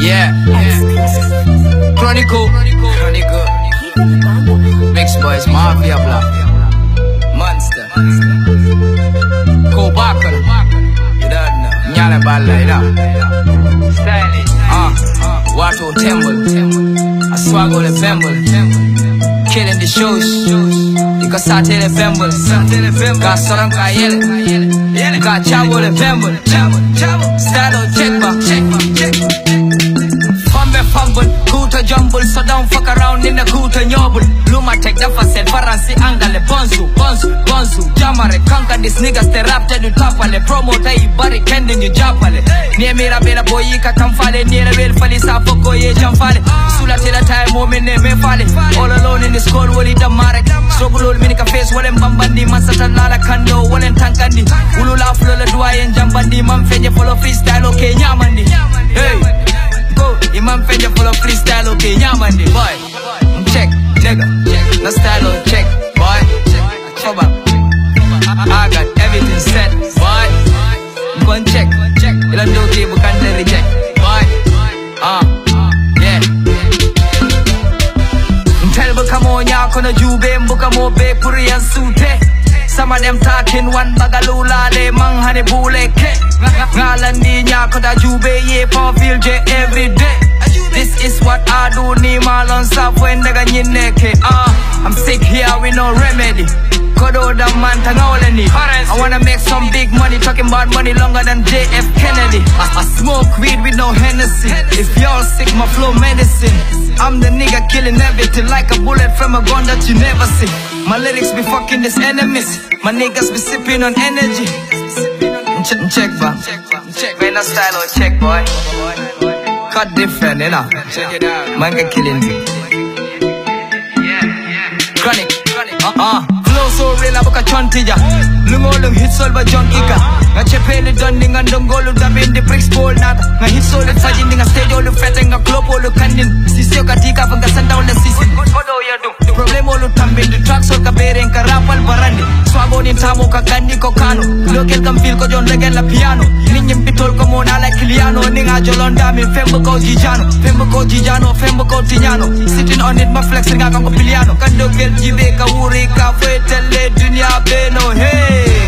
Yeah. Chroniko. Chroniko. Mix Boys Mafia Block. Monster. Kobaka. You don't know. Nyale Bala, you know. Stylish. Uh. Wato Temple. Aswago the Pemble. Killing the shows. Ika sate the Pemble. Ka sorang ka yele. Ka chavo the Pemble. a jumble So don't fuck around in the guta nyobul Luma take that for said Faransi andale bonzu Bonzu, bonzu Jamare conquer these niggas They rap tenu tapale Promote ibari kende nyujapale Nie mira bela boyika kamfale. Niele bel fali safo koye jamfale. Sula tila time oh, omene mefale All alone in this cold wali damare Struggle ul minika face wale mbambandi Masata lala kando wale ntankandi. Ulula flola duwaye njambandi. Mamfeje follow freestyle okay nyamandi. No style, oh, check, boy. Choba, I got everything set, boy. And check, do okay, but can't reject, boy. Ah, yeah. Tell buka mo nya kono jube mbuka mo be puri yan sute Some of them talking one bagalula le mang honey bule ke. Ngalan di nya ko da jube ye for feel je every day. This is what I do ni malon sa when daga nyineke Ah I'm sick here with no remedy Kodo oh, da man tangawale ni I wanna make some big money talking about money longer than JF Kennedy I, I smoke weed with no Hennessy If y'all sick my flow medicine I'm the nigga killing everything like a bullet from a gun that you never see My lyrics be fucking these enemies My niggas be sipping on energy Check, check, ba. Check, man, style or check, boy. Cut different, you know. Man get killing me. Chronic. Uh, uh. Flow so real, I book a chontija. Lungo lung hit sol ba John Ika. Nga chepele don ninga ndongolo dabi in the bricks ball nada. Nga hit sol at sajin ninga stage olu fete nga club olu kanin. Sisi katika vanga sanda olu sisi. Kodo ya dum. Problem olu tambi the tracks ol kabere nka rapal barandi. Swago ni tamo kakani ko kano. Local kam ko jon legen la piano. Ninyim pitol ko mona like Kiliano. Ninga jolon dami fembo ko jijano. Fembo ko jijano, fembo ko tinyano. Sitting on it ma flex nga kango piliano. Kando gel jibe ka wuri ka fwe tele dunia beno. Hey,